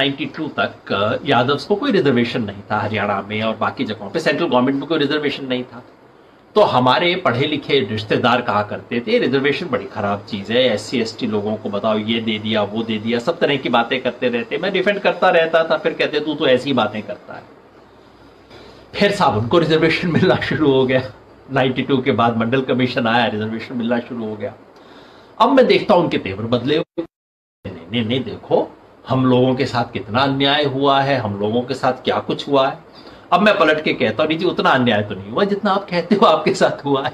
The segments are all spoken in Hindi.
92 तक यादव्स को कोई रिजर्वेशन नहीं था हरियाणा में और बाकी जगहों पे। सेंट्रल गवर्नमेंट में कोई रिजर्वेशन नहीं था। तो हमारे पढ़े लिखे रिश्तेदार कहा करते थे रिजर्वेशन बड़ी खराब चीज़ है एस सी लोगों को बताओ, ये दे दिया, वो दे दिया। सब तरह की बातें करते रहते। मैं डिफेंड करता रहता था, फिर कहते, तू तो ऐसी बातें करता है। फिर साहब, उनको रिजर्वेशन मिलना शुरू हो गया। 92 के बाद मंडल कमीशन आया रिजर्वेशन मिलना शुरू हो गया। अब मैं देखता हूँ उनके तेवर बदले नहीं नहीं नहीं, देखो। हम लोगों के साथ कितना अन्याय हुआ है, हम लोगों के साथ क्या कुछ हुआ है? अब मैं पलट के कहता हूँ जी, उतना अन्याय तो नहीं हुआ, जितना आप कहते हो आपके साथ हुआ है।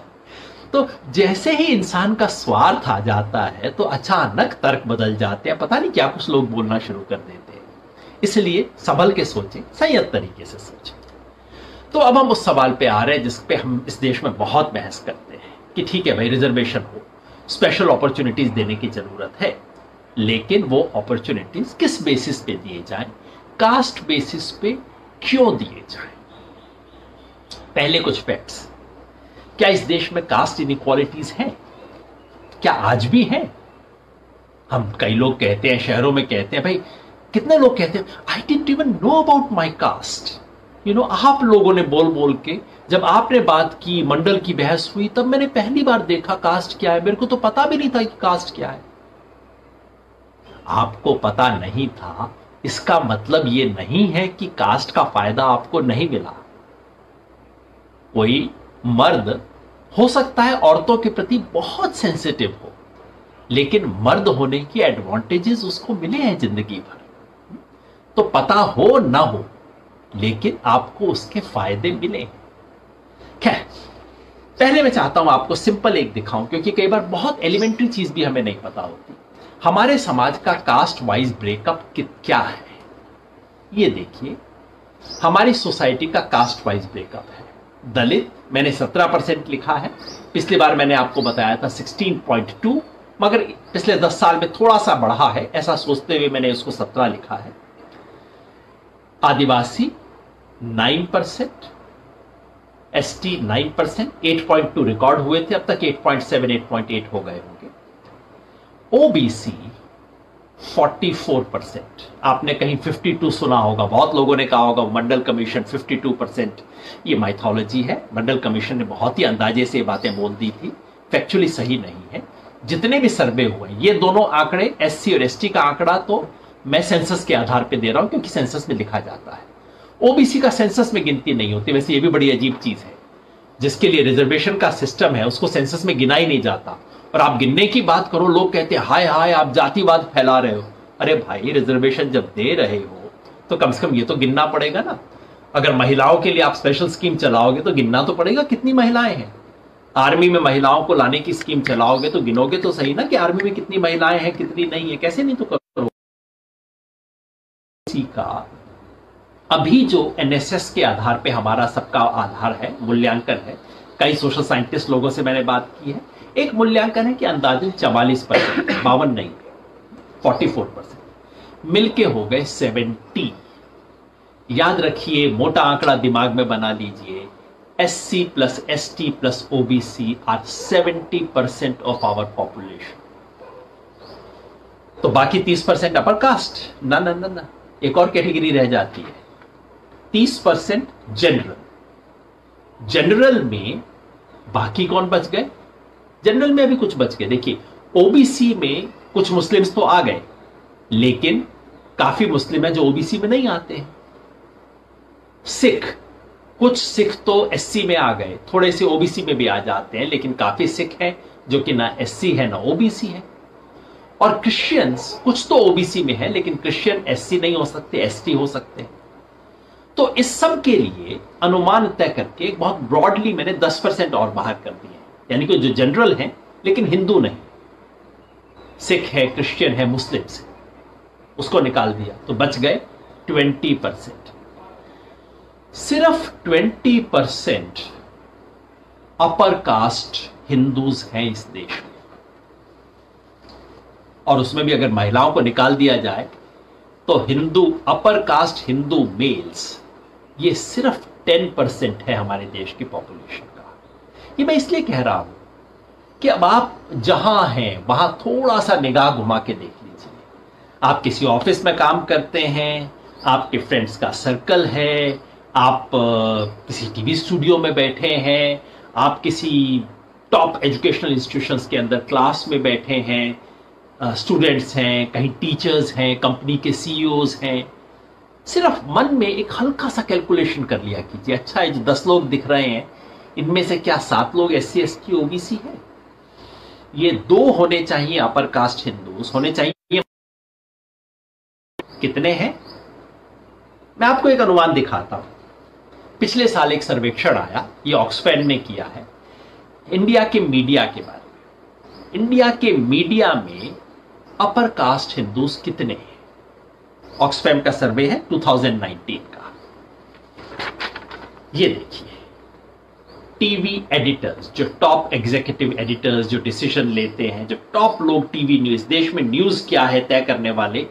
तो जैसे ही इंसान का स्वार्थ आ जाता है तो अचानक तर्क बदल जाते हैं। पता नहीं क्या कुछ लोग बोलना शुरू कर देते हैं। इसलिए संभल के सोचें, संयत तरीके से सोचें। तो अब हम उस सवाल पे आ रहे हैं, जिस पे हम इस देश में बहुत बहस करते हैं कि ठीक है भाई रिजर्वेशन हो। स्पेशल अपॉर्चुनिटीज़ देने की ज़रूरत है। लेकिन वो अपॉर्चुनिटीज़ किस बेसिस पे दिए जाए? कास्ट बेसिस पे क्यों दिए जाए? पहले कुछ फैक्ट्स क्या इस देश में कास्ट इनक्वालिटीज है? क्या आज भी है? हम कई लोग कहते हैं, शहरों में कहते हैं, भाई, कितने लोग कहते हैं I didn't even know about my caste you know आप लोगों ने बोल बोल के, जब आपने बात की, मंडल की बहस हुई, तब मैंने पहली बार देखा कास्ट क्या है। मेरे को तो पता भी नहीं था कि कास्ट क्या है। आपको पता नहीं था, इसका मतलब यह नहीं है कि कास्ट का फ़ायदा आपको नहीं मिला। कोई मर्द, हो सकता है औरतों के प्रति बहुत सेंसिटिव हो, लेकिन मर्द होने की एडवांटेजेस उसको मिले हैं ज़िंदगी भर। तो पता हो ना हो, लेकिन आपको उसके फ़ायदे मिले। खैर, पहले मैं चाहता हूँ आपको सिंपल एक दिखाऊँ, क्योंकि कई बार बहुत एलिमेंट्री चीज़ भी हमें नहीं पता होती। हमारे समाज का कास्ट वाइज ब्रेकअप क्या है? ये देखिए, हमारी सोसाइटी का कास्ट वाइज ब्रेकअप है। दलित, मैंने 17 परसेंट लिखा है। पिछली बार मैंने आपको बताया था 16.2 मगर पिछले 10 साल में थोड़ा सा बढ़ा है, ऐसा सोचते हुए मैंने उसको 17 लिखा है। आदिवासी nine percent S T nine percent eight point two record हुए थे, अब तक eight point seven eight point eight हो गए होंगे ओबीसी फोर्टी फोर परसेंट आपने कहीं फिफ्टी टू सुना होगा, बहुत लोगों ने कहा होगा, Mandal commission fifty two percent ये माइथोलॉजी है। मंडल कमीशन ने बहुत ही अंदाजे से बातें बोल दी थी। फैक्चुअली सही नहीं है। जितने भी सर्वे हुए, ये दोनों आंकड़े एससी और एसटी का आंकड़ा तो मैं सेंसस के आधार पर दे रहा हूँ, क्योंकि सेंसस में लिखा जाता है। ओबीसी का सेंसस में गिनती नहीं होती, वैसे ये भी बड़ी अजीब चीज़ है। जिसके लिए रिजर्वेशन का सिस्टम है, उसको सेंसस में गिना ही नहीं जाता। और आप गिनने की बात करो, लोग कहते हैं, हाय हाय, आप जातिवाद फैला रहे हो। अरे भाई रिजर्वेशन जब दे रहे हो तो कम से कम ये तो गिनना पड़ेगा ना। अगर महिलाओं के लिए आप स्पेशल स्कीम चलाओगे तो गिनना तो पड़ेगा कितनी महिलाएँ हैं। आर्मी में महिलाओं को लाने की स्कीम चलाओगे तो गिनोगे तो सही ना कि आर्मी में कितनी महिलाएँ हैं, कितनी नहीं है, कैसे नहीं तो करो। का अभी जो एनएसएस के आधार पे हमारा सबका आधार है, मूल्यांकन है, कई सोशल साइंटिस्ट लोगों से मैंने बात की है। एक मूल्यांकन है कि अंदाजन चवालीस परसेंट, बावन नहीं, फोर्टी फोर परसेंट। मिलके हो गए सेवेंटी। याद रखिए, मोटा आंकड़ा दिमाग में बना लीजिए S C plus S T plus OBC are seventy percent of our population तो बाकी तीस परसेंट अपर कास्ट ना ना ना ना, एक और कैटेगरी रह जाती है। तीस परसेंट जनरल जनरल में बाकी कौन बच गए? जनरल में अभी कुछ बच गए। देखिए ओबीसी में कुछ मुस्लिम्स तो आ गए, लेकिन काफ़ी मुस्लिम है जो ओबीसी में नहीं आते हैं। सिख, कुछ सिख तो एससी में आ गए, थोड़े से ओबीसी में भी आ जाते हैं, लेकिन काफ़ी सिख हैं जो कि ना एससी है, ना ओबीसी है। और क्रिश्चियंस कुछ तो ओबीसी में है, लेकिन क्रिश्चियन एससी नहीं हो सकते एसटी हो सकते हैं। तो इस सब के लिए अनुमान तय करके बहुत ब्रॉडली मैंने 10 परसेंट और बाहर कर दिए यानी कि जो जनरल हैं, लेकिन हिंदू नहीं। सिख है, क्रिश्चियन है मुस्लिम्स है उसको निकाल दिया तो बच गए 20 परसेंट। सिर्फ़ 20 परसेंट अपर कास्ट हिंदूज हैं इस देश में। और उसमें भी अगर महिलाओं को निकाल दिया जाए तो Hindu, upper caste Hindu males, ये सिर्फ़ टेन परसेंट है हमारे देश की पॉपुलेशन। ये मैं इसलिए कह रहा हूँ कि अब आप जहाँ हैं, वहाँ थोड़ा सा निगाह घुमा के देख लीजिए। आप किसी ऑफ़िस में काम करते हैं, आपके फ्रेंड्स का सर्कल है, आप किसी टीवी स्टूडियो में बैठे हैं, आप किसी टॉप एजुकेशनल इंस्टीट्यूशंस के अंदर क्लास में बैठे हैं स्टूडेंट्स हैं, कहीं टीचर्स हैं, कंपनी के सीईओज हैं। सिर्फ़ मन में एक हल्का सा कैलकुलेशन कर लिया कीजिए। अच्छा है जो, दस लोग दिख रहे हैं इनमें से क्या सात लोग S C S T OBC है? ये दो होने चाहिए अपर कास्ट हिंदूज होने चाहिए कितने हैं? मैं आपको एक अनुमान दिखाता हूँ। पिछले साल एक सर्वेक्षण आया, ये ऑक्सफैम ने किया है इंडिया के मीडिया के बारे में। इंडिया के मीडिया में अपर कास्ट हिंदूज कितने हैं? ऑक्सफैम का सर्वे है 2019 का। ये देखिए। टीवी एडिटर्स जो टॉप एग्जीक्यूटिव एडिटर्स जो डिसीज़न लेते हैं, जो टॉप लोग टीवी न्यूज़ देश में न्यूज़ क्या है तय करने वाले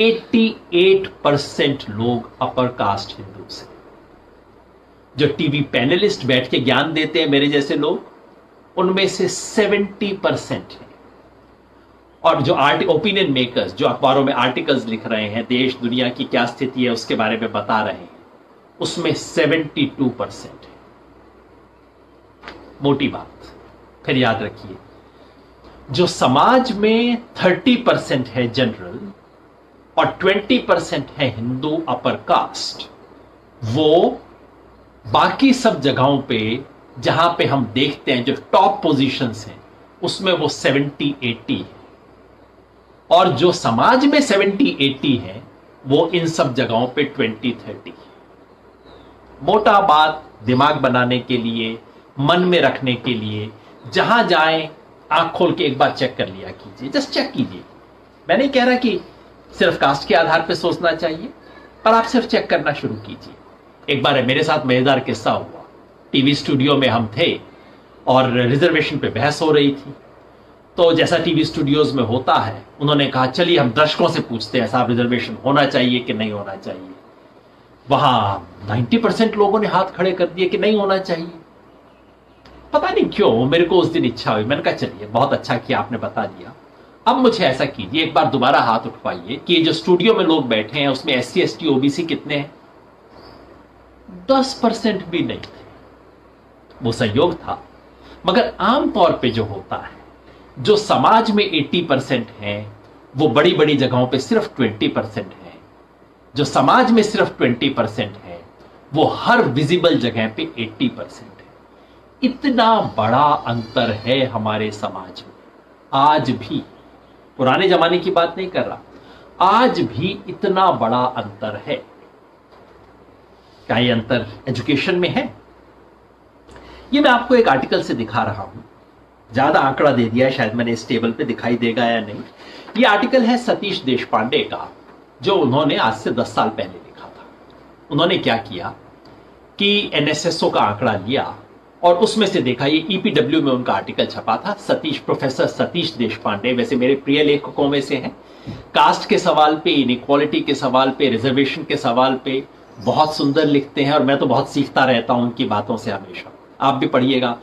88 परसेंट लोग अपर कास्ट हिंदू हैं जो टीवी पैनलिस्ट बैठ के ज्ञान देते हैं मेरे जैसे लोग, उनमें से 70 परसेंट है। और जो आर्ट ओपिनियन मेकर्स जो अखबारों में आर्टिकल्स लिख रहे हैं, देश, दुनिया की क्या स्थिति है, उसके बारे में बता रहे हैं, उसमें 72 परसेंट है। मोटी बात। फिर याद रखिए, जो समाज में 30 परसेंट है जनरल और 20 परसेंट है हिंदू अपर कास्ट, वो बाकी सब जगहों पे, जहाँ पे हम देखते हैं, जो टॉप पोजीशंस हैं, उसमें वो 70 80 है। और जो समाज में 70 80 है, वो इन सब जगहों पे 20 30 मोटा बात, दिमाग बनाने के लिए मन में रखने के लिए, जहाँ जाए, आँख खोल के एक बार चेक कर लिया कीजिए। जस्ट चेक कीजिए। मैं नहीं कह रहा कि सिर्फ़ कास्ट के आधार पर सोचना चाहिए, पर आप सिर्फ़ चेक करना शुरू कीजिए। एक बार मेरे साथ मज़ेदार किस्सा हुआ। टीवी स्टूडियो में हम थे और रिजर्वेशन पे बहस हो रही थी। तो जैसा टीवी स्टूडियोज में होता है, उन्होंने कहा, चलिए, हम दर्शकों से पूछते हैं साहब रिजर्वेशन होना चाहिए कि नहीं होना चाहिए? वहाँ 90 परसेंट लोगों ने हाथ खड़े कर दिए कि नहीं होना चाहिए। पता नहीं क्यों, मेरे को उस दिन इच्छा हुई। मैंने कहा, चलिए, बहुत अच्छा किया, आपने बता दिया। अब मुझे ऐसा कीजिए, एक बार दोबारा हाथ उठवाइए कि जो स्टूडियो में लोग बैठे हैं, उसमें S C S T OBC कितने हैं? दस परसेंट भी नहीं थे। वो संयोग था। मगर आमतौर पे जो होता है, जो समाज में 80 परसेंट है, वो बड़ी बड़ी जगहों पे सिर्फ़ 20 परसेंट है। जो समाज में सिर्फ़ 20 परसेंट है, वो हर विजिबल जगह पे 80 परसेंट इतना बड़ा अंतर है हमारे समाज में। आज भी, पुराने जमाने की बात नहीं कर रहा, आज भी इतना बड़ा अंतर है। क्या ये अंतर एजुकेशन में है? ये मैं आपको एक आर्टिकल से दिखा रहा हूँ। ज़्यादा आंकड़ा दे दिया शायद मैंने इस टेबल पे दिखाई देगा या नहीं। ये आर्टिकल है सतीश देश पांडे का, जो उन्होंने आज से दस साल पहले लिखा था। उन्होंने क्या किया कि एनएसएसओ का आंकड़ा लिया और उसमें से देखा, ये ईपीडब्ल्यू में उनका आर्टिकल छपा था, सतीश प्रोफेसर सतीश देश पांडे वैसे मेरे प्रिय लेखकों में से हैं। कास्ट के सवाल पे इनक्वालिटी के सवाल पे रिजर्वेशन के सवाल पे बहुत सुंदर लिखते हैं और मैं तो बहुत सीखता रहता हूँ उनकी बातों से हमेशा। आप भी पढ़िएगा।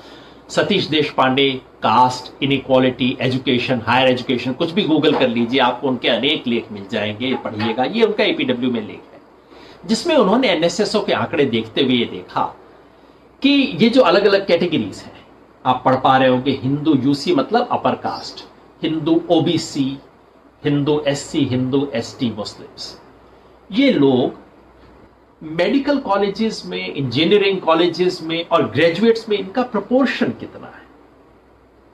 Satish Deshpande caste inequality education higher education कुछ भी गूगल कर लीजिए, आपको उनके अनेक लेख मिल जाएँगे पढ़िएगा। ये उनका एपीडब्ल्यू में लेख है, जिसमें उन्होंने एनएसएसओ के आंकड़े देखते हुए ये देखा कि ये जो अलग अलग कैटेगरीज हैं, आप पढ़ पा रहे हो कि हिंदू, यूसी मतलब upper caste Hindu, OBC, Hindu, SC, Hindu, ST, Muslims. ये लोग मेडिकल कॉलेजेस में, इंजीनियरिंग कॉलेजेस में और ग्रेजुएट्स में इनका प्रपोर्शन कितना है?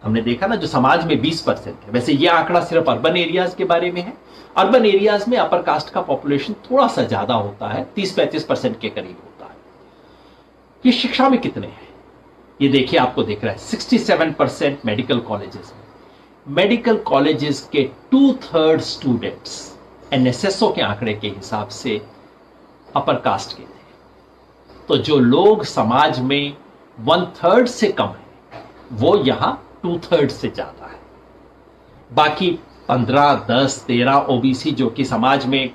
हमने देखा ना, जो समाज में 20 परसेंट है। वैसे ये आंकड़ा सिर्फ़ अर्बन एरियाज़ के बारे में है। अर्बन एरियाज़ में अपर कास्ट का पॉपुलेशन थोड़ा सा ज़्यादा होता है 30-35 परसेंट के करीब होता है। ये शिक्षा में कितने हैं? ये देखिए, आपको देख रहा है 67 percent medical colleges medical colleges के टू थर्ड स्टूडेंट्स एनएसएसओ के आंकड़े के हिसाब से अपर कास्ट के थे। तो जो लोग समाज में वन थर्ड से कम है, वो यहाँ टू थर्ड से ज़्यादा है। बाकी पंद्रह, दस, तेरह ओबीसी जो कि समाज में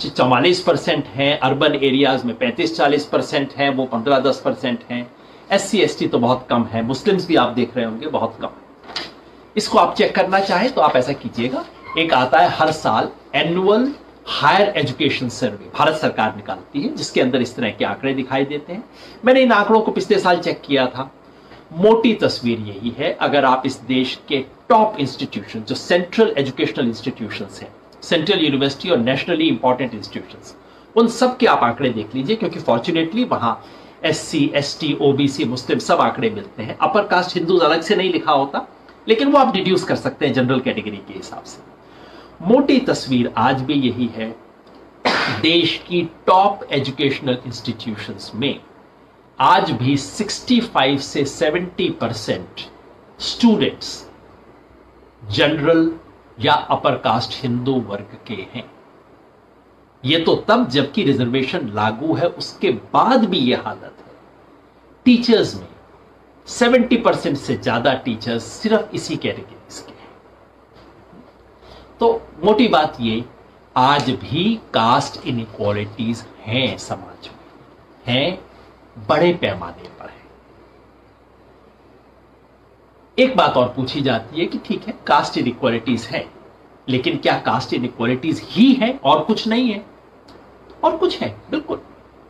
चौवालीस परसेंट है अर्बन एरियाज़ में पैंतीस चालीस परसेंट है, वो पंद्रह दस परसेंट है। एस सी तो बहुत कम है मुस्लिम्स भी आप देख रहे होंगे, बहुत कम है। इसको आप चेक करना चाहें तो आप ऐसा कीजिएगा, एक आता है हर साल annual higher education survey Bharat सरकार निकालती है, जिसके अंदर इस तरह के आंकड़े दिखाई देते हैं। मैंने इन आंकड़ों को पिछले साल चेक किया था। मोटी तस्वीर यही है, अगर आप इस देश के टॉप इंस्टीट्यूशन जो सेंट्रल एजुकेशनल इंस्टीट्यूशन हैं सेंट्रल यूनिवर्सिटी और नेशनली इंपॉर्टेंट इंस्टीट्यूशन उन सब के आप आंकड़े देख लीजिए, क्योंकि फॉर्चुनेटली वहाँ S C S T OBC Muslim सब आंकड़े मिलते हैं। अपर कास्ट हिंदू अलग से नहीं लिखा होता, लेकिन वो आप डिड्यूस कर सकते हैं जनरल कैटेगरी के हिसाब से। मोटी तस्वीर आज भी यही है, देश की टॉप एजुकेशनल इंस्टीट्यूशंस में आज भी 65 से 70 परसेंट स्टूडेंट्स जनरल या अपर कास्ट हिंदू वर्ग के हैं। यह तो तब जबकि रिजर्वेशन लागू है, उसके बाद भी यह हालत है। टीचर्स में 70 परसेंट से ज़्यादा टीचर्स सिर्फ़ इसी कैटेगरीज के हैं। तो मोटी बात ये, आज भी कास्ट इनक्वालिटीज हैं समाज में, हैं बड़े पैमाने पर। है एक बात और पूछी जाती है कि ठीक है कास्ट इनक्वालिटीज है, लेकिन क्या कास्ट इनक्वालिटीज ही है और कुछ नहीं है? और कुछ है, बिल्कुल।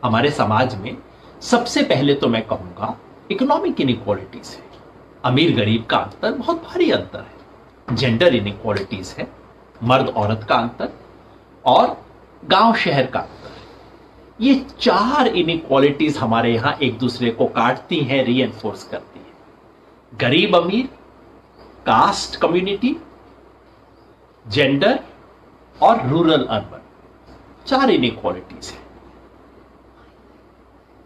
हमारे समाज में सबसे पहले तो मैं कहूँगा इकोनॉमिक इनक्वालिटीज है। अमीर गरीब का अंतर बहुत भारी अंतर है। जेंडर इनक्वालिटीज है, मर्द औरत का अंतर और गाँव शहर का अंतर ये चार इनक्वालिटीज हमारे यहाँ एक दूसरे को काटती हैं री करती गरीब अमीर, कास्ट कम्युनिटी, जेंडर और रूरल अर्बन, चार इनक्वालिटीज है।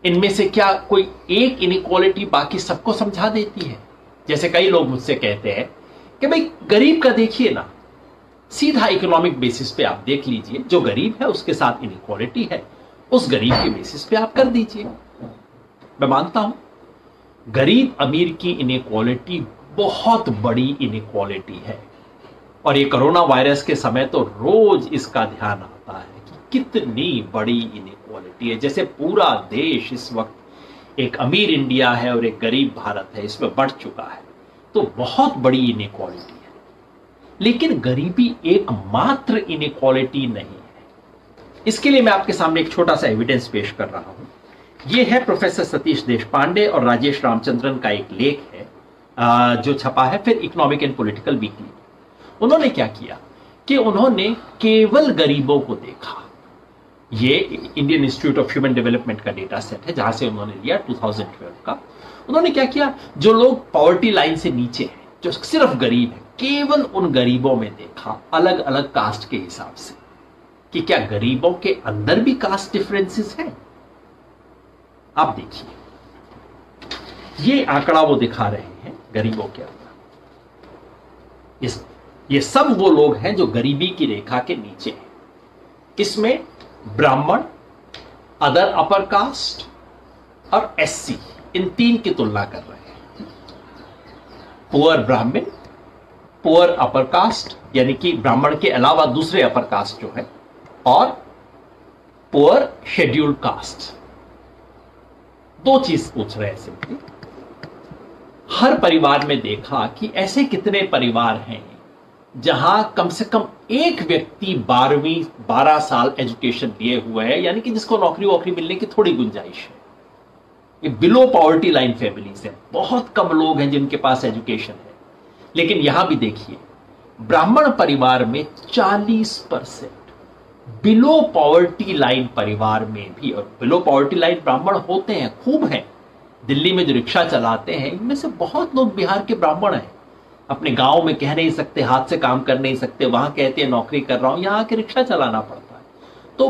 इनमें से क्या कोई एक इनक्वालिटी बाकी सबको समझा देती है? जैसे कई लोग मुझसे कहते हैं कि भाई, गरीब का देखिए ना, सीधा इकोनॉमिक बेसिस पे आप देख लीजिए, जो गरीब है उसके साथ इनक्वालिटी है, उस गरीब के बेसिस पे आप कर दीजिए। मैं मानता हूँ गरीब अमीर की इनक्वालिटी बहुत बड़ी इनक्वालिटी है। और ये कोरोना वायरस के समय तो रोज इसका ध्यान आता है कि कितनी बड़ी इनक्वालिटी है। जैसे पूरा देश इस वक्त एक अमीर इंडिया है और एक गरीब भारत है इसमें बढ़ चुका है। तो बहुत बड़ी इनक्वालिटी है। लेकिन गरीबी एकमात्र इनक्वालिटी नहीं है। इसके लिए मैं आपके सामने एक छोटा सा एविडेंस पेश कर रहा हूँ। यह है प्रोफेसर सतीश देश पांडे और राजेश रामचंद्रन का एक लेख है जो छपा है फिर इकोनॉमिक एंड पॉलिटिकल वीकली। उन्होंने क्या किया कि उन्होंने केवल गरीबों को देखा। ये Indian Institute of Human Development का डेटा सेट है, जहाँ से उन्होंने लिया 2012 का। उन्होंने क्या किया? जो लोग पॉवर्टी लाइन से नीचे हैं, जो सिर्फ़ गरीब है, केवल उन गरीबों में देखा अलग अलग कास्ट के हिसाब से, कि क्या गरीबों के अंदर भी कास्ट डिफरेंसेस हैं? आप देखिए। ये आंकड़ा वो दिखा रहे हैं गरीबों के अंदर। इस, ये सब वो लोग हैं जो गरीबी की रेखा के नीचे हैं। इसमें ब्राह्मण, अदर अपर कास्ट और एससी इन तीन की तुलना कर रहे हैं। पुअर ब्राह्मण, पुअर अपर कास्ट, यानी कि ब्राह्मण के अलावा दूसरे अपर कास्ट जो है, और पुअर शेड्यूल्ड कास्ट दो चीज़ पूछ रहे हैं सिंपली। हर परिवार में देखा कि ऐसे कितने परिवार हैं जहाँ कम से कम एक व्यक्ति बारहवीं, बारह साल एजुकेशन लिए हुए है, यानी कि जिसको नौकरी वोकरी मिलने की थोड़ी गुंजाइश है। ये बिलो पॉवर्टी लाइन फैमिलीज़ है। बहुत कम लोग हैं जिनके पास एजुकेशन है। लेकिन यहाँ भी देखिए, ब्राह्मण परिवार में 40 परसेंट बिलो पॉवर्टी लाइन परिवार में भी, और बिलो पॉवर्टी लाइन ब्राह्मण होते हैं, खूब हैं। दिल्ली में जो रिक्शा चलाते हैं, इनमें से बहुत लोग बिहार के ब्राह्मण हैं। अपने गाँव में कह नहीं सकते, हाथ से काम कर नहीं सकते, वहाँ कहते हैं, नौकरी कर रहा हूँ, यहाँ आके रिक्शा चलाना पड़ता है। तो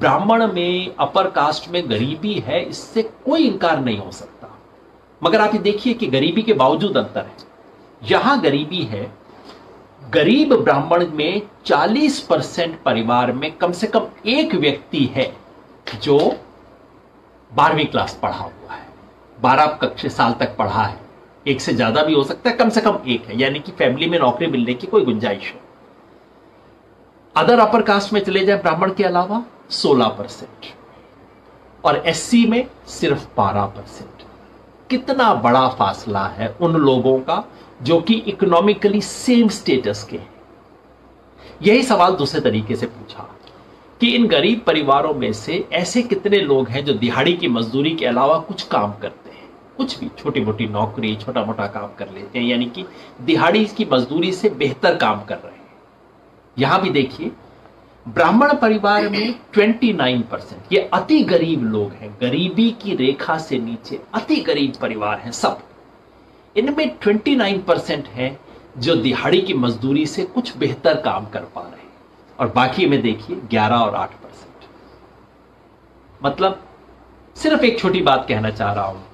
ब्राह्मण में अपर कास्ट में गरीबी है, इससे कोई इंकार नहीं हो सकता। मगर आप ये देखिए कि गरीबी के बावजूद अंतर है। यहाँ गरीबी है गरीब ब्राह्मण में 40 परसेंट परिवार में कम से कम एक व्यक्ति है जो बारहवीं क्लास पढ़ा हुआ है। बारह कक्षा साल तक पढ़ा है। एक से ज़्यादा भी हो सकता है, कम से कम एक है। यानी कि फैमिली में नौकरी मिलने की कोई गुंजाइश है अदर अपर कास्ट में चले जाए ब्राह्मण के अलावा 16 परसेंट। और एससी में सिर्फ़ 12 परसेंट। कितना बड़ा फासला है उन लोगों का जो कि इकोनॉमिकली सेम स्टेटस के हैं। यही सवाल दूसरे तरीके से पूछा कि इन गरीब परिवारों में से ऐसे कितने लोग हैं जो दिहाड़ी की मजदूरी के अलावा कुछ काम करते हैं? कुछ भी छोटी मोटी नौकरी छोटा मोटा काम कर लेते हैं, यानी कि दिहाड़ी की मजदूरी से बेहतर काम कर रहे हैं। यहाँ भी देखिए, ब्राह्मण परिवार में 29 परसेंट ये अति गरीब लोग हैं, गरीबी की रेखा से नीचे अति गरीब परिवार हैं सब। इनमें 29 परसेंट है जो दिहाड़ी की मजदूरी से कुछ बेहतर काम कर पा रहे हैं। और बाकी में देखिए 11 और 8 परसेंट। मतलब सिर्फ़ एक छोटी बात कहना चाह रहा हूँ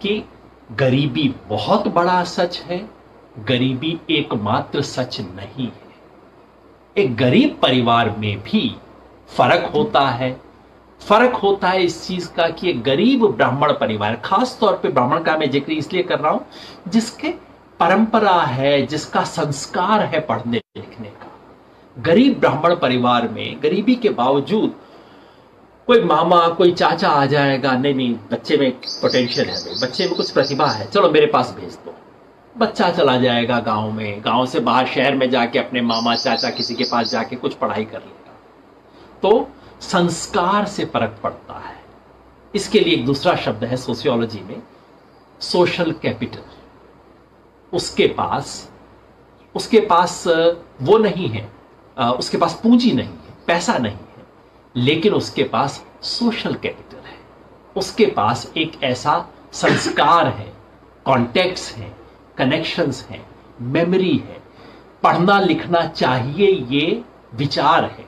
कि गरीबी बहुत बड़ा सच है, गरीबी एकमात्र सच नहीं है। एक गरीब परिवार में भी फ़र्क होता है फ़र्क होता है इस चीज़ का कि गरीब ब्राह्मण परिवार, खास तौर पे ब्राह्मण का मैं ज़िक्र इसलिए कर रहा हूँ, जिसके परंपरा है, जिसका संस्कार है पढ़ने लिखने का। गरीब ब्राह्मण परिवार में, गरीबी के बावजूद कोई मामा, कोई चाचा आ जाएगा, नहीं नहीं, बच्चे में पोटेंशियल है, बच्चे में कुछ प्रतिभा है, चलो मेरे पास भेज दो। बच्चा चला जाएगा गाँव में, गाँव से बाहर शहर में जाके अपने मामा, चाचा, किसी के पास जाके कुछ पढ़ाई कर लेगा। तो संस्कार से फ़र्क पड़ता है। इसके लिए एक दूसरा शब्द है सोशियोलॉजी में सोशल कैपिटल उसके पास उसके पास वो नहीं है उसके पास पूंजी नहीं है, पैसा नहीं है, लेकिन उसके पास सोशल कैपिटल है। उसके पास एक ऐसा संस्कार है कॉन्टेक्ट्स है कनेक्शंस हैं मेमोरी है। पढ़ना लिखना चाहिए ये विचार है।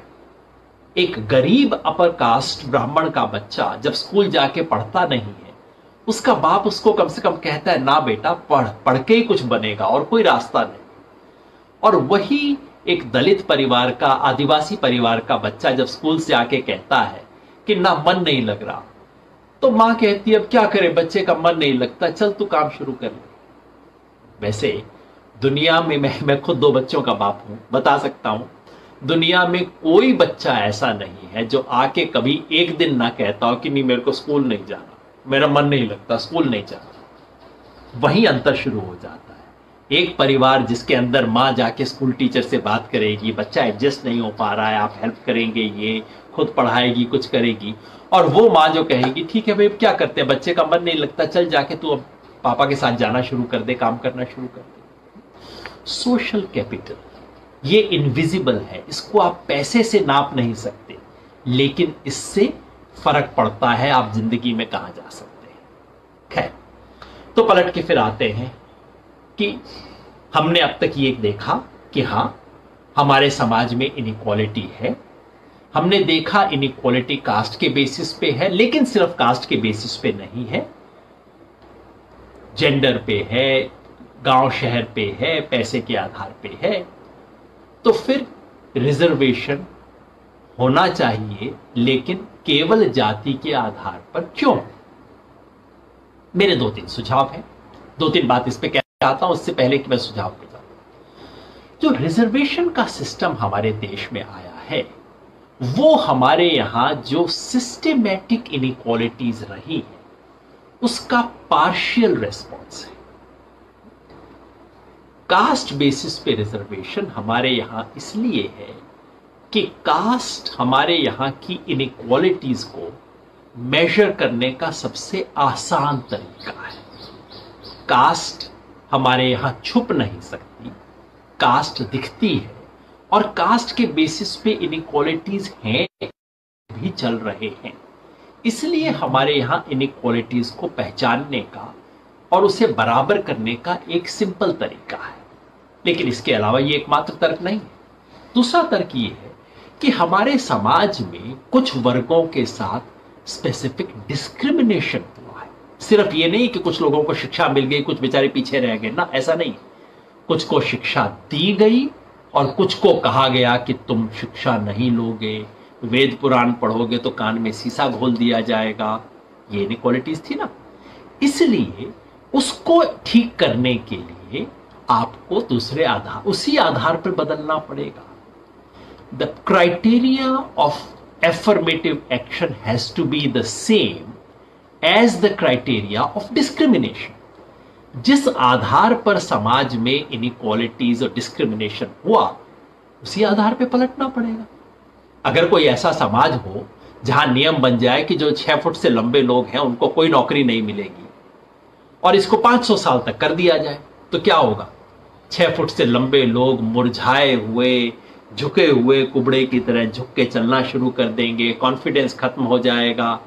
एक गरीब अपर कास्ट ब्राह्मण का बच्चा जब स्कूल जाके पढ़ता नहीं है, उसका बाप उसको कम से कम कहता है, ना बेटा, पढ़ पढ़ के ही कुछ बनेगा और कोई रास्ता नहीं। और वही एक दलित परिवार का, आदिवासी परिवार का बच्चा जब स्कूल से आके कहता है कि, ना, मन नहीं लग रहा। तो माँ कहती है, अब क्या करे, बच्चे का मन नहीं लगता, चल तू काम शुरू कर ले। वैसे दुनिया में मैं मैं खुद दो बच्चों का बाप हूँ, बता सकता हूँ। दुनिया में कोई बच्चा ऐसा नहीं है जो आके कभी एक दिन ना कहता हो कि नहीं, मेरे को स्कूल नहीं जाना। मेरा मन नहीं लगता, स्कूल नहीं जाना। वही अंतर शुरू हो जाता है। एक परिवार जिसके अंदर माँ जाके स्कूल टीचर से बात करेगी, बच्चा एडजस्ट नहीं हो पा रहा है, आप हेल्प करेंगे, ये खुद पढ़ाएगी, कुछ करेगी, और वो माँ जो कहेगी, ठीक है भाई क्या करते हैं? बच्चे का मन नहीं लगता, चल जाके तू अब पापा के साथ जाना शुरू कर दे, काम करना शुरू कर दे। सोशल कैपिटल ये इनविजिबल है, इसको आप पैसे से नाप नहीं सकते, लेकिन इससे फ़र्क पड़ता है, आप ज़िंदगी में कहा जा सकते हैं। खैर तो पलट के फिर आते हैं कि हमने अब तक ये देखा कि हाँ, हमारे समाज में इनक्वालिटी है। हमने देखा इनक्वालिटी कास्ट के बेसिस पे है, लेकिन सिर्फ़ कास्ट के बेसिस पे नहीं है। जेंडर पे है गाँव शहर पे है, पैसे के आधार पे है। तो फिर रिजर्वेशन होना चाहिए, लेकिन केवल जाति के आधार पर क्यों? मेरे दो तीन सुझाव हैं। दो तीन बात इस पे कह चाहता हूँ, उससे पहले कि मैं सुझाव पे जाऊँ। जो रिजर्वेशन का सिस्टम हमारे देश में आया है, वो हमारे यहाँ जो सिस्टेमेटिक इनक्वालिटीज रही है, उसका पार्शियल रेस्पॉन्स है। कास्ट बेसिस पे रिजर्वेशन हमारे यहाँ इसलिए है कि कास्ट हमारे यहाँ की इनक्वालिटीज को मेजर करने का सबसे आसान तरीका है। कास्ट हमारे यहाँ छुप नहीं सकती, कास्ट दिखती है और कास्ट के बेसिस पे इनक्वालिटीज हैं, भी चल रहे हैं। इसलिए हमारे यहाँ इनक्वालिटीज को पहचानने का और उसे बराबर करने का एक सिंपल तरीका है। लेकिन इसके अलावा ये एकमात्र तर्क नहीं है। दूसरा तर्क ये है कि हमारे समाज में कुछ वर्गों के साथ स्पेसिफिक डिस्क्रिमिनेशन हुआ है। सिर्फ़ ये नहीं कि कुछ लोगों को शिक्षा मिल गई, कुछ बेचारे पीछे रह गए। ना, ऐसा नहीं कुछ को शिक्षा दी गई और कुछ को कहा गया कि तुम शिक्षा नहीं लोगे, वेद पुराण पढ़ोगे तो कान में शीशा घोल दिया जाएगा। ये इनक्वालिटीज थी ना। इसलिए उसको ठीक करने के लिए आपको दूसरे आधार, उसी आधार पर बदलना पड़ेगा। The criteria of affirmative action has to be the same as the criteria of discrimination जिस आधार पर समाज में इनक्वालिटीज और डिस्क्रिमिनेशन हुआ, उसी आधार पर पलटना पड़ेगा। अगर कोई ऐसा समाज हो, जहाँ नियम बन जाए कि जो छह फुट से लंबे लोग हैं, उनको कोई नौकरी नहीं मिलेगी, और इसको 500 साल तक कर दिया जाए तो क्या होगा? छह फुट से लंबे लोग मुरझाए हुए, झुके हुए कुबड़े की तरह झुक के चलना शुरू कर देंगे कॉन्फिडेंस खत्म हो जाएगा।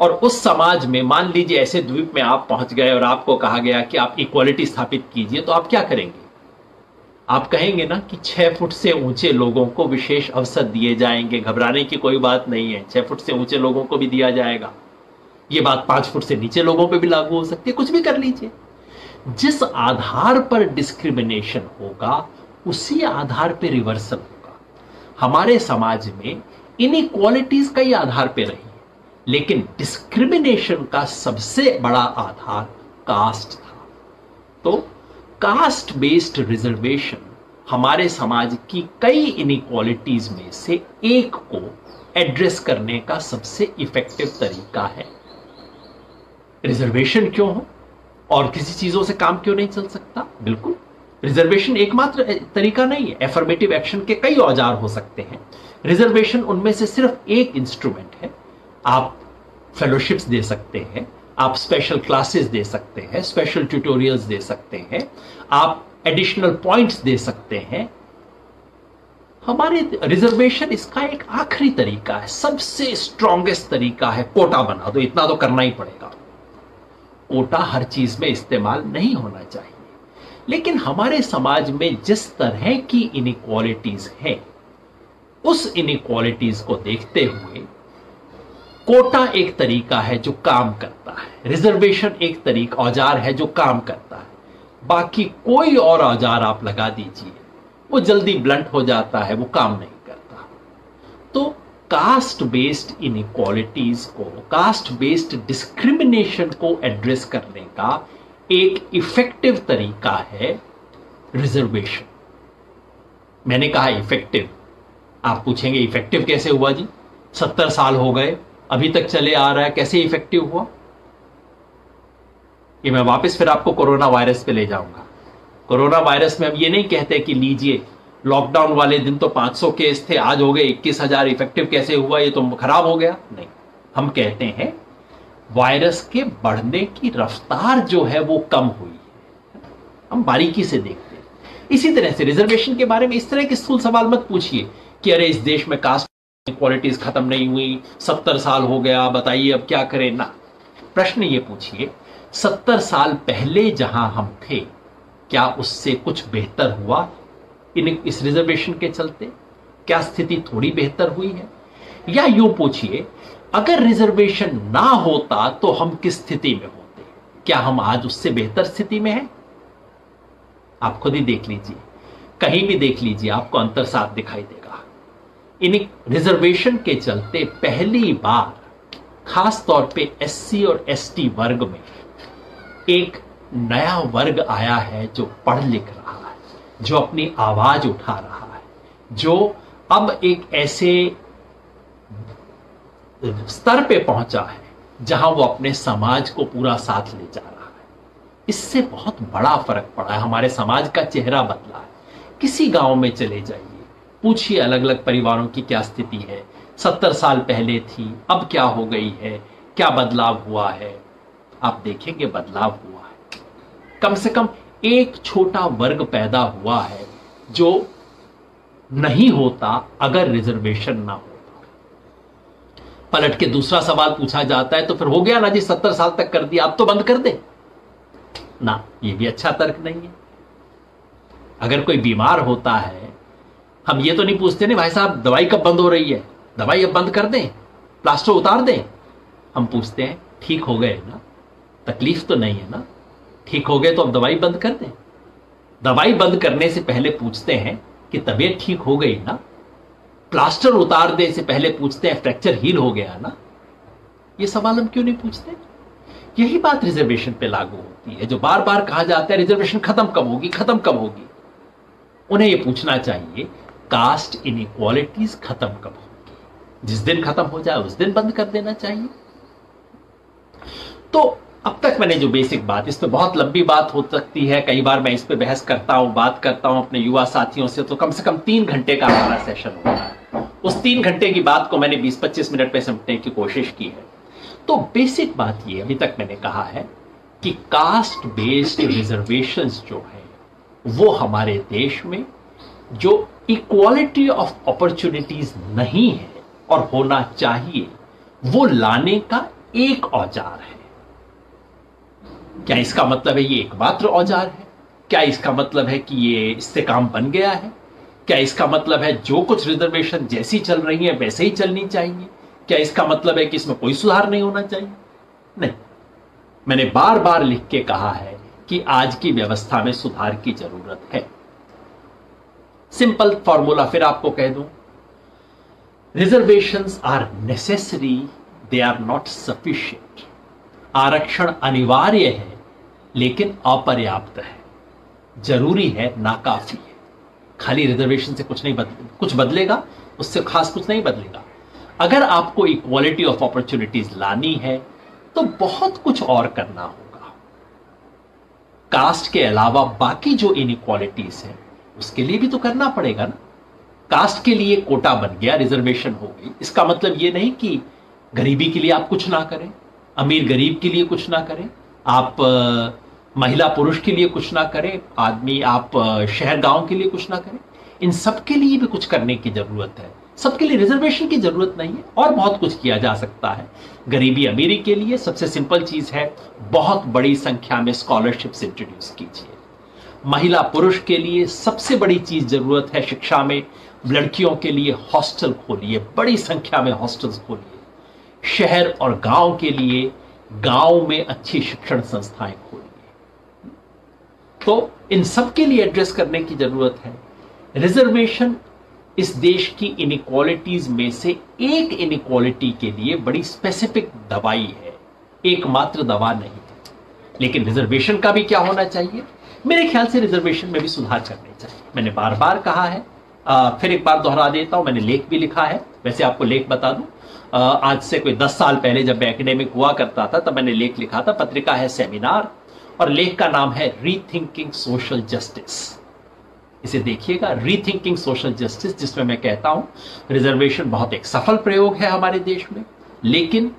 और उस समाज में, मान लीजिए ऐसे द्वीप में आप पहुँच गए और आपको कहा गया कि आप इक्वालिटी स्थापित कीजिए तो आप क्या करेंगे? आप कहेंगे ना कि छह फुट से ऊँचे लोगों को विशेष अवसर दिए जाएँगे। घबराने की कोई बात नहीं है। छह फुट से ऊँचे लोगों को भी दिया जाएगा। ये बात पाँच फुट से नीचे लोगों पर भी लागू हो सकती है। कुछ भी कर लीजिए। जिस आधार पर डिस्क्रिमिनेशन होगा, उसी आधार पर रिवर्सल होगा। हमारे समाज में इन इनक्वालिटीज कई आधार पर रही लेकिन डिस्क्रिमिनेशन का सबसे बड़ा आधार कास्ट था। तो कास्ट बेस्ड रिजर्वेशन हमारे समाज की कई इनक्वालिटीज में से एक को एड्रेस करने का सबसे इफ़ेक्टिव तरीका है। रिजर्वेशन क्यों हो? और किसी चीज़ों से काम क्यों नहीं चल सकता? बिल्कुल। रिजर्वेशन एकमात्र तरीका नहीं है। एफर्मेटिव एक्शन के कई औज़ार हो सकते हैं। रिजर्वेशन उनमें से सिर्फ़ एक इंस्ट्रूमेंट है। आप फेलोशिप्स दे सकते हैं। आप स्पेशल क्लासेस दे सकते हैं। स्पेशल ट्यूटोरियल्स दे सकते हैं। आप एडिशनल पॉइंट्स दे सकते हैं। हमारे रिजर्वेशन इसका एक आखिरी तरीका है। सबसे स्ट्रॉन्गेस्ट तरीका है कोटा बना दो। इतना तो करना ही पड़ेगा। कोटा हर चीज़ में इस्तेमाल नहीं होना चाहिए। लेकिन हमारे समाज में जिस तरह की इनक्वालिटीज है, उस इनक्वालिटीज को देखते हुए कोटा एक तरीका है जो काम करता है। रिजर्वेशन एक तरीका, औज़ार है जो काम करता है। बाकी कोई और औज़ार आप लगा दीजिए, वो जल्दी ब्लंट हो जाता है, वो काम नहीं करता। तो कास्ट बेस्ड इनक्वालिटीज को कास्ट बेस्ड डिस्क्रिमिनेशन को एड्रेस करने का एक इफ़ेक्टिव तरीका है रिजर्वेशन मैंने कहा इफ़ेक्टिव आप पूछेंगे इफ़ेक्टिव कैसे हुआ जी? सत्तर साल हो गए, अभी तक चले आ रहा है, कैसे इफ़ेक्टिव हुआ? ये मैं वापस फिर आपको कोरोना वायरस पे ले जाऊँगा। कोरोना वायरस में हम ये नहीं कहते कि लीजिए लॉकडाउन वाले दिन तो 500 केस थे, आज हो गए इक्कीस हज़ार इफ़ेक्टिव कैसे हुआ, ये तो खराब हो गया। नहीं, हम कहते हैं वायरस के बढ़ने की रफ्तार जो है वो कम हुई है। हम बारीकी से देखते हैं। इसी तरह से रिजर्वेशन के बारे में इस तरह के स्थूल सवाल मत पूछिए कि अरे, इस देश में कास्ट क्वालिटीज खत्म नहीं हुई, सत्तर साल हो गया, बताइए अब क्या करें। ना, प्रश्न ये पूछिए, सत्तर साल पहले जहाँ हम थे, क्या उससे कुछ बेहतर हुआ? इन इस रिजर्वेशन के चलते क्या स्थिति थोड़ी बेहतर हुई है? या यूँ पूछिए, अगर रिजर्वेशन ना होता तो हम किस स्थिति में होते? क्या हम आज उससे बेहतर स्थिति में हैं? आप खुद ही देख लीजिए। कहीं भी देख लीजिए, आपको अंतर साफ़ दिखाई देगा। इन रिजर्वेशन के चलते पहली बार, खास तौर पे एससी और एसटी वर्ग में, एक नया वर्ग आया है जो पढ़ लिख रहा है। जो अपनी आवाज़ उठा रहा है, जो अब एक ऐसे स्तर पे पहुँचा है, जहाँ वो अपने समाज को पूरा साथ ले जा रहा है। इससे बहुत बड़ा फ़र्क पड़ा है, हमारे समाज का चेहरा बदला है। किसी गाँव में चले जाइए, पूछिए अलग अलग परिवारों की क्या स्थिति है। सत्तर साल पहले थी, अब क्या हो गई है, क्या बदलाव हुआ है? आप देखेंगे बदलाव हुआ है। कम से कम एक छोटा वर्ग पैदा हुआ है जो नहीं होता अगर रिजर्वेशन ना होता। पलट के दूसरा सवाल पूछा जाता है तो फिर हो गया ना जी, सत्तर साल तक कर दिया आप तो बंद कर दे। ना, ये भी अच्छा तर्क नहीं है। अगर कोई बीमार होता है, हम ये तो नहीं पूछते नहीं भाई साहब, दवाई कब बंद हो रही है? दवाई अब बंद कर दें, प्लास्टर उतार दें। हम पूछते हैं, ठीक हो गए ना? तकलीफ़ तो नहीं है ना? ठीक हो गए तो अब दवाई बंद कर दें। दवाई बंद करने से पहले पूछते हैं कि तबीयत ठीक हो गई ना? प्लास्टर उतार दे से पहले पूछते हैं, फ्रैक्चर हील हो गया ना? ये सवाल हम क्यों नहीं पूछते? यही बात रिजर्वेशन पे लागू होती है। जो बार बार कहा जाता है, रिजर्वेशन खत्म कब होगी? खत्म कब होगी? उन्हें यह पूछना चाहिए, कास्ट इनक्वालिटीज खत्म कब होगी? जिस दिन खत्म हो जाए, उस दिन बंद कर देना चाहिए। तो अब तक मैंने जो बेसिक बात, इस पर बहुत लंबी बात हो सकती है। कई बार मैं इस पर बहस करता हूँ, बात करता हूँ अपने युवा साथियों से तो कम से कम तीन घंटे का हमारा सेशन होता है। उस तीन घंटे की बात को मैंने 20-25 मिनट में समझने की कोशिश की है। तो बेसिक बात ये अभी तक मैंने कहा है कि कास्ट बेस्ड रिजर्वेशन जो है, वो हमारे देश में जो इक्वालिटी ऑफ़ अपॉर्चुनिटीज़ नहीं है और होना चाहिए, वो लाने का एक औज़ार है। क्या इसका मतलब है ये एकमात्र औज़ार है? क्या इसका मतलब है कि ये इससे काम बन गया है? क्या इसका मतलब है जो कुछ रिजर्वेशन जैसी चल रही है, वैसे ही चलनी चाहिए? क्या इसका मतलब है कि इसमें कोई सुधार नहीं होना चाहिए? नहीं। मैंने बार बार लिख के कहा है कि आज की व्यवस्था में सुधार की ज़रूरत है। सिंपल फॉर्मूला फिर आपको कह दूँ। Reservation are necessary they are not sufficient आरक्षण अनिवार्य है, लेकिन अपर्याप्त है। ज़रूरी है, नाकाफी है। खाली रिजर्वेशन से कुछ नहीं बदले कुछ बदलेगा, उससे खास कुछ नहीं बदलेगा। अगर आपको इक्वालिटी ऑफ़ अपॉर्चुनिटीज़ लानी है तो बहुत कुछ और करना होगा। कास्ट के अलावा बाकी जो इनइक्वालिटीज है, उसके लिए भी तो करना पड़ेगा ना। कास्ट के लिए कोटा बन गया रिजर्वेशन हो गई। इसका मतलब यह नहीं कि गरीबी के लिए आप कुछ ना करें। अमीर गरीब के लिए कुछ ना करें, आप महिला पुरुष के लिए कुछ ना करें, आदमी आप शहर गाँव के लिए कुछ ना करें। इन सब के लिए भी कुछ करने की ज़रूरत है। सबके लिए रिजर्वेशन की ज़रूरत नहीं है, और बहुत कुछ किया जा सकता है। गरीबी अमीरी के लिए सबसे सिंपल चीज़ है, बहुत बड़ी संख्या में स्कॉलरशिप्स इंट्रोड्यूस कीजिए। महिला पुरुष के लिए सबसे बड़ी चीज़ ज़रूरत है शिक्षा में, लड़कियों के लिए हॉस्टल खोलिए, बड़ी संख्या में हॉस्टल्स खोलिए। शहर और गाँव के लिए गाँव में अच्छी शिक्षण संस्थाएँ खोलिए तो इन सब के लिए एड्रेस करने की ज़रूरत है। रिजर्वेशन इस देश की इनइक्वालिटीज में से एक इनइक्वालिटी के लिए बड़ी स्पेसिफिक दवाई है। एकमात्र दवा नहीं है। लेकिन रिजर्वेशन का भी क्या होना चाहिए? मेरे ख्याल से रिजर्वेशन में भी सुधार करने चाहिए। मैंने बार बार कहा है। आ, फिर एक बार दोहरा देता हूँ। मैंने लेख भी लिखा है। वैसे आपको लेख बता दूँ। आज से कोई दस साल पहले जब मैं एकेडमिक हुआ करता था, तब मैंने लेख लिखा था। पत्रिका है सेमिनार और लेख का नाम है रीथिंकिंग सोशल जस्टिस इसे देखिएगा रीथिंकिंग सोशल जस्टिस जिसमें मैं कहता हूँ रिजर्वेशन बहुत एक सफल प्रयोग है हमारे देश में, लेकिन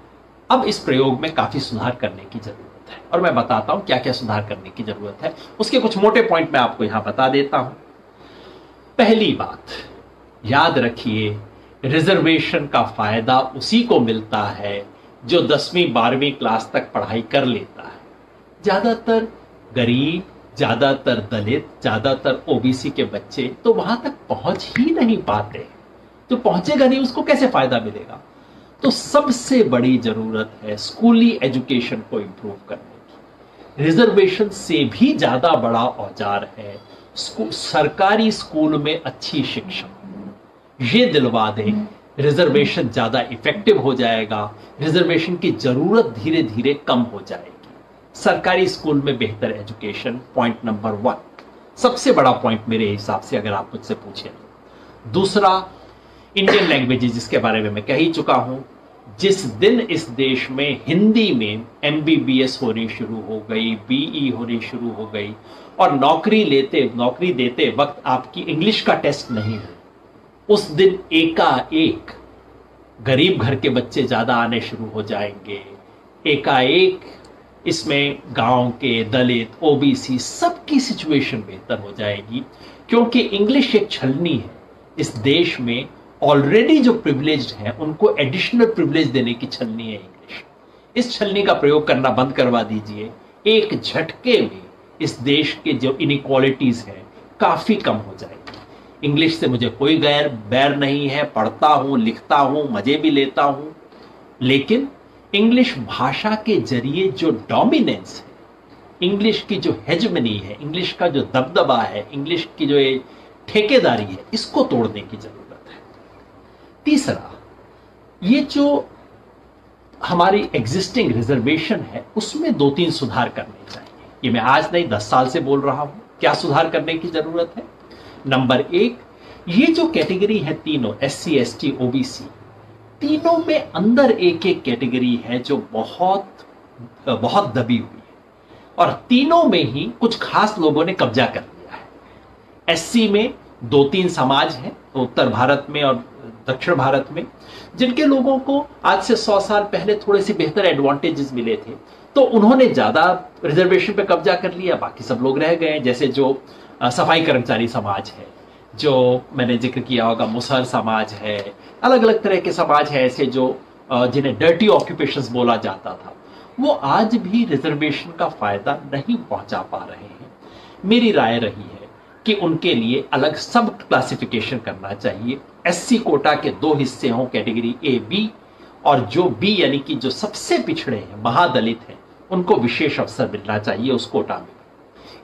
अब इस प्रयोग में काफ़ी सुधार करने की ज़रूरत है। और मैं बताता हूँ क्या क्या सुधार करने की ज़रूरत है। उसके कुछ मोटे पॉइंट मैं आपको यहाँ बता देता हूँ। पहली बात, याद रखिए रिजर्वेशन का फ़ायदा उसी को मिलता है जो दसवीं, बारहवीं क्लास तक पढ़ाई कर लेता है। ज़्यादातर गरीब, ज़्यादातर दलित, ज़्यादातर ओबीसी के बच्चे तो वहाँ तक पहुँच ही नहीं पाते। तो पहुंचेगा नहीं, उसको कैसे फ़ायदा मिलेगा? तो सबसे बड़ी ज़रूरत है स्कूली एजुकेशन को इंप्रूव करने की। रिजर्वेशन से भी ज़्यादा बड़ा औज़ार है। सरकारी स्कूल में अच्छी शिक्षा। ये दिलवा दें। रिजर्वेशन ज़्यादा इफ़ेक्टिव हो जाएगा। रिजर्वेशन की ज़रूरत धीरे धीरे कम हो जाएगी। सरकारी स्कूल में बेहतर एजुकेशन पॉइंट नंबर वन सबसे बड़ा पॉइंट मेरे हिसाब से अगर आप मुझसे पूछे। दूसरा इंडियन लैंग्वेजेस जिसके बारे में मैं कह ही चुका हूँ, जिस दिन इस देश में हिंदी में एमबीबीएस होनी शुरू हो गई बीई होनी शुरू हो गई, और नौकरी लेते, नौकरी देते वक्त आपकी इंग्लिश का टेस्ट नहीं हो उस दिन एकाएक गरीब घर के बच्चे ज़्यादा आने शुरू हो जाएँगे। एकाएक इसमें गाँव के, दलित ओबीसी सबकी सिचुएशन बेहतर हो जाएगी, क्योंकि इंग्लिश एक छलनी है। इस देश में ऑलरेडी जो प्रिविलेज है, उनको एडिशनल प्रिविलेज देने की छलनी है इंग्लिश इस छलनी का प्रयोग करना बंद करवा दीजिए। एक झटके में इस देश के जो इनिक्वालिटीज़ है, काफ़ी कम हो जाएगी। इंग्लिश से मुझे कोई गैर, बैर नहीं है, पढ़ता हूँ, लिखता हूँ, मज़े भी लेता हूँ। लेकिन इंग्लिश भाषा के ज़रिए जो डोमिनेंस है इंग्लिश की जो हेजमनी है इंग्लिश का जो दबदबा है इंग्लिश की जो ठेकेदारी है, इसको तोड़ने की ज़रूरत है। तीसरा, ये जो हमारी एग्जिस्टिंग रिजर्वेशन है, उसमें दो तीन सुधार करने चाहिए। ये मैं आज नहीं, दस साल से बोल रहा हूँ। क्या सुधार करने की ज़रूरत है? नंबर एक, ये जो कैटेगरी है तीनों S C S T OBC तीनों में अंदर एक एक कैटेगरी है जो बहुत बहुत दबी हुई है। और तीनों में ही कुछ खास लोगों ने कब्जा कर लिया है। एससी में दो तीन समाज हैं, उत्तर भारत में और दक्षिण भारत में, जिनके लोगों को आज से सौ साल पहले थोड़े से बेहतर एडवांटेजेस मिले थे। तो उन्होंने ज़्यादा रिजर्वेशन पे कब्जा कर लिया, बाकी सब लोग रह गए जैसे जो सफ़ाई कर्मचारी समाज है, जो मैंने ज़िक्र किया होगा, मुसहर समाज है अलग अलग तरह के समाज है ऐसे जो जिन्हें डर्टी ऑक्यूपेशंस बोला जाता था। वो आज भी रिजर्वेशन का फ़ायदा नहीं पहुँचा पा रहे हैं। मेरी राय रही है कि उनके लिए अलग सब क्लासिफिकेशन करना चाहिए। एससी कोटा के दो हिस्से हों कैटेगरी ए बी और जो बी यानी कि जो सबसे पिछड़े हैं, महादलित हैं, उनको विशेष अवसर मिलना चाहिए उस कोटा में।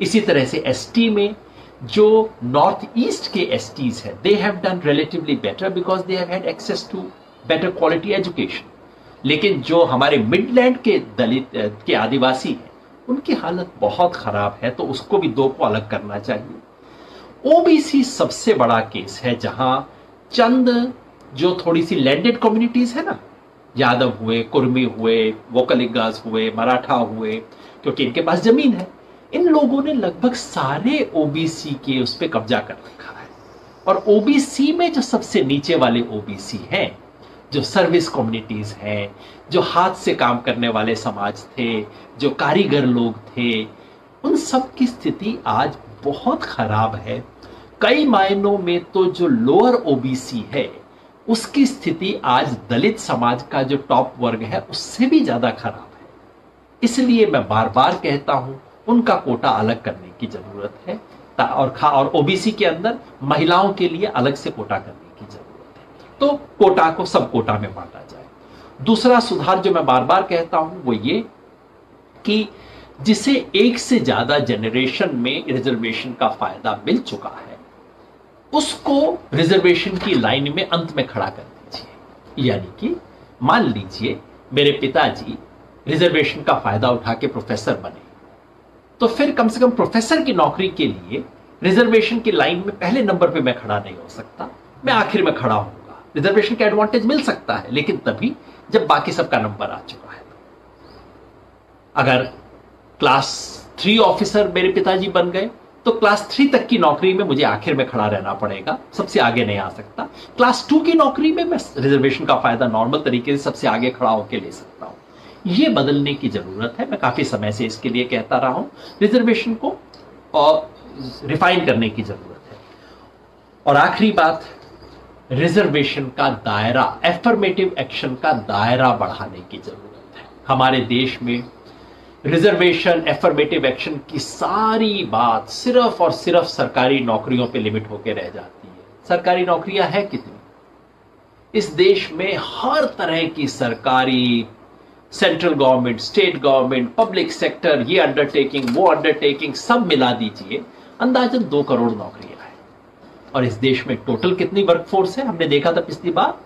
इसी तरह से एसटी में जो नॉर्थ ईस्ट के एस टीज है they have done relatively better because they have had access to better quality education लेकिन जो हमारे मिडलैंड के दलित के आदिवासी हैं, उनकी हालत बहुत खराब है तो उसको भी दो को अलग करना चाहिए। ओबीसी सबसे बड़ा केस है जहाँ चंद जो थोड़ी सी लैंडेड कम्युनिटीज है ना, यादव हुए, कुर्मी हुए वोकलिगास हुए, मराठा हुए, क्योंकि इनके पास ज़मीन है। इन लोगों ने लगभग सारे ओबीसी के उस पर कब्जा कर रखा है। और ओबीसी में जो सबसे नीचे वाले ओबीसी हैं, जो सर्विस कम्युनिटीज हैं, जो हाथ से काम करने वाले समाज थे, जो कारीगर लोग थे, उन सब की स्थिति आज बहुत खराब है। कई मायनों में तो जो लोअर ओबीसी है, उसकी स्थिति आज दलित समाज का जो टॉप वर्ग है, उससे भी ज़्यादा खराब है। इसलिए मैं बार बार कहता हूँ उनका कोटा अलग करने की ज़रूरत है और खा और ओबीसी के अंदर महिलाओं के लिए अलग से कोटा करने की ज़रूरत है। तो कोटा को सब कोटा में बांटा जाए। दूसरा सुधार जो मैं बार बार कहता हूँ, वो ये कि जिसे एक से ज़्यादा जनरेशन में रिजर्वेशन का फ़ायदा मिल चुका है, उसको रिजर्वेशन की लाइन में अंत में खड़ा कर दीजिए। यानी कि मान लीजिए, मेरे पिताजी रिजर्वेशन का फ़ायदा उठा के प्रोफेसर बने। तो फिर कम से कम प्रोफेसर की नौकरी के लिए रिजर्वेशन की लाइन में पहले नंबर पे मैं खड़ा नहीं हो सकता। मैं आखिर में खड़ा होऊँगा। रिजर्वेशन का एडवांटेज मिल सकता है, लेकिन तभी जब बाकी सबका नंबर आ चुका है। अगर क्लास थ्री ऑफिसर मेरे पिताजी बन गए तो क्लास थ्री तक की नौकरी में मुझे आखिर में खड़ा रहना पड़ेगा, सबसे आगे नहीं आ सकता। क्लास टू की नौकरी में मैं रिजर्वेशन का फ़ायदा नॉर्मल तरीके से सबसे आगे खड़ा होकर ले सकता हूँ। यह बदलने की ज़रूरत है। मैं काफ़ी समय से इसके लिए कहता रहा हूँ। रिजर्वेशन को और रिफाइन करने की ज़रूरत है। और आखिरी बात, रिजर्वेशन का दायरा एफर्मेटिव एक्शन का दायरा बढ़ाने की ज़रूरत है। हमारे देश में रिजर्वेशन एफर्मेटिव एक्शन की सारी बात सिर्फ़ और सिर्फ़ सरकारी नौकरियों पे लिमिट होकर रह जाती है। सरकारी नौकरियाँ है कितनी? इस देश में हर तरह की सरकारी central government state government public sector ये अंडरटेकिंग वो अंडरटेकिंग सब मिला दीजिए। अंदाजन दो करोड़ नौकरियाँ हैं। और इस देश में टोटल कितनी वर्कफोर्स है? हमने देखा था पिछली बार,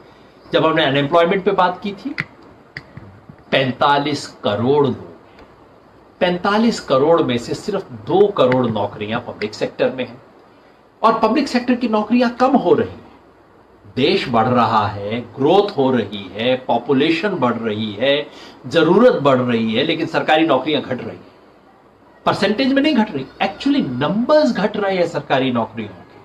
जब हमने अनएम्प्लॉयमेंट पे बात की थी, पैंतालीस करोड़ लोग 45 करोड़ में से सिर्फ़ दो करोड़ नौकरियाँ पब्लिक सेक्टर में हैं। और पब्लिक सेक्टर की नौकरियाँ कम हो रही देश बढ़ रहा है ग्रोथ हो रही है पॉपुलेशन बढ़ रही है, ज़रूरत बढ़ रही है, लेकिन सरकारी नौकरियाँ घट रही है। परसेंटेज में नहीं घट रही एक्चुअली नंबर्स घट रहे हैं सरकारी नौकरियों के।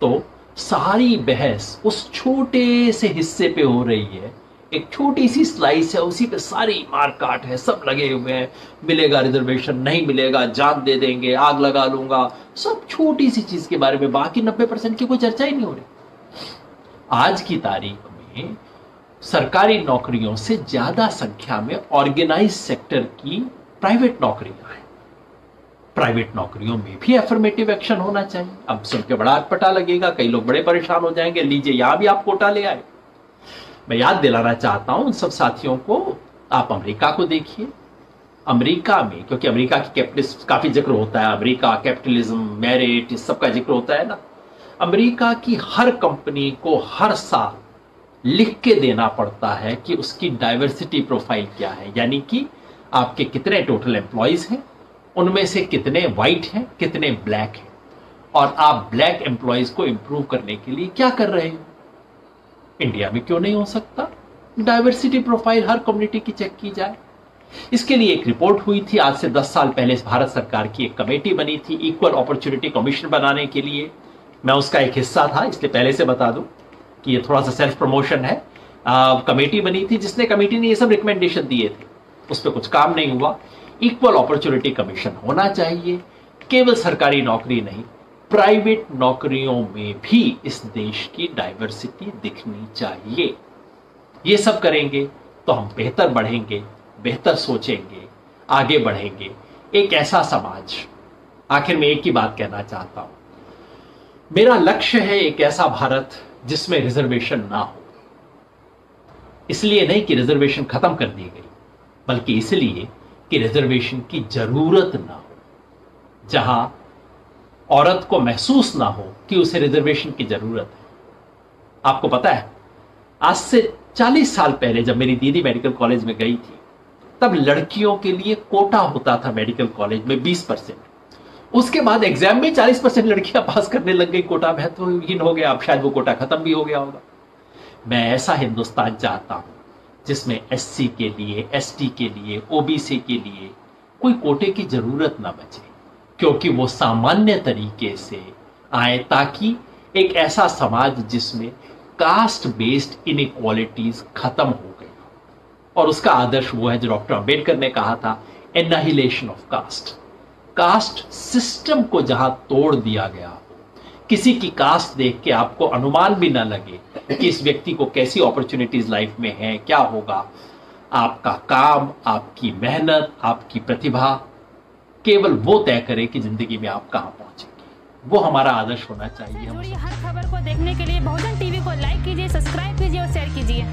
तो सारी बहस उस छोटे से हिस्से पे हो रही है, एक छोटी सी स्लाइस है, उसी पे सारी मार काट है, सब लगे हुए हैं, मिलेगा रिजर्वेशन नहीं मिलेगा, जान दे देंगे, आग लगा लूँगा। सब छोटी सी चीज़ के बारे में, बाकी नब्बे परसेंट की कोई चर्चा ही नहीं हो रही। आज की तारीख में सरकारी नौकरियों से ज़्यादा संख्या में ऑर्गेनाइज सेक्टर की प्राइवेट नौकरियाँ हैं। प्राइवेट नौकरियों में भी एफर्मेटिव एक्शन होना चाहिए। अब सुन के बड़ा अटपटा लगेगा, कई लोग बड़े परेशान हो जाएँगे। लीजिए, यहाँ भी आप कोटा ले आए। मैं याद दिलाना चाहता हूँ उन सब साथियों को, आप अमेरिका को देखिए। अमेरिका में, क्योंकि अमेरिका की कैपिटलिस्ट काफ़ी ज़िक्र होता है। अमेरिका कैपिटलिज्म मेरिट इस सब का ज़िक्र होता है ना। अमेरिका की हर कंपनी को हर साल लिख के देना पड़ता है कि उसकी डाइवर्सिटी प्रोफ़ाइल क्या है। यानी कि आपके कितने टोटल एम्प्लॉयज़ हैं, उनमें से कितने व्हाइट हैं, कितने ब्लैक हैं। और आप ब्लैक एम्प्लॉयज़ को इंप्रूव करने के लिए क्या कर रहे हो? इंडिया में क्यों नहीं हो सकता? डाइवर्सिटी प्रोफ़ाइल हर कम्युनिटी की चेक की जाए। इसके लिए एक रिपोर्ट हुई थी, आज से 10 साल पहले भारत सरकार की एक कमेटी बनी थी इक्वल अपॉर्चुनिटी कमीशन बनाने के लिए। मैं उसका एक हिस्सा था, इसलिए पहले से बता दूँ कि ये थोड़ा सा सेल्फ प्रमोशन है कमेटी बनी थी जिसने कमेटी ने ये सब रिकमेंडेशन दिए थे। उस पर कुछ काम नहीं हुआ। इक्वल अपॉर्चुनिटी कमीशन होना चाहिए। केवल सरकारी नौकरी नहीं प्राइवेट नौकरियों में भी इस देश की डाइवर्सिटी दिखनी चाहिए। ये सब करेंगे तो हम बेहतर बढ़ेंगे, बेहतर सोचेंगे, आगे बढ़ेंगे। एक ऐसा समाज, आखिर में एक ही बात कहना चाहता हूँ। मेरा लक्ष्य है एक ऐसा भारत जिसमें रिजर्वेशन ना हो। इसलिए नहीं कि रिजर्वेशन खत्म कर दी गई, बल्कि इसलिए कि रिजर्वेशन की ज़रूरत ना हो। जहाँ औरत को महसूस ना हो कि उसे रिजर्वेशन की ज़रूरत है। आपको पता है, आज से 40 साल पहले जब मेरी दीदी मेडिकल कॉलेज में गई थी, तब लड़कियों के लिए कोटा होता था मेडिकल कॉलेज में 20 परसेंट। उसके बाद एग्ज़ाम में 40 परसेंट लड़कियाँ पास करने लग गई, कोटा महत्वहीन हो गया, अब शायद वो कोटा खत्म भी हो गया होगा। मैं ऐसा हिंदुस्तान चाहता हूँ, जिसमें एससी के लिए एसटी के लिए ओबीसी के लिए कोई कोटे की ज़रूरत ना बचे, क्योंकि वो सामान्य तरीके से आए ताकि एक ऐसा समाज जिसमें कास्ट बेस्ड इनइक्वालिटीज खत्म हो गई और उसका आदर्श वो है जो डॉक्टर अंबेडकर ने कहा था annihilation of caste caste system को जहाँ तोड़ दिया गया। किसी की कास्ट देख के आपको अनुमान भी ना लगे कि इस व्यक्ति को कैसी अपॉर्चुनिटीज़ लाइफ में है, क्या होगा। आपका काम, आपकी मेहनत, आपकी प्रतिभा केवल वो तय करे कि ज़िंदगी में आप कहाँ पहुँचेंगे। वो हमारा आदर्श होना चाहिए। हर खबर को देखने के लिए बहुजन टीवी को लाइक कीजिए सब्सक्राइब कीजिए और शेयर कीजिए।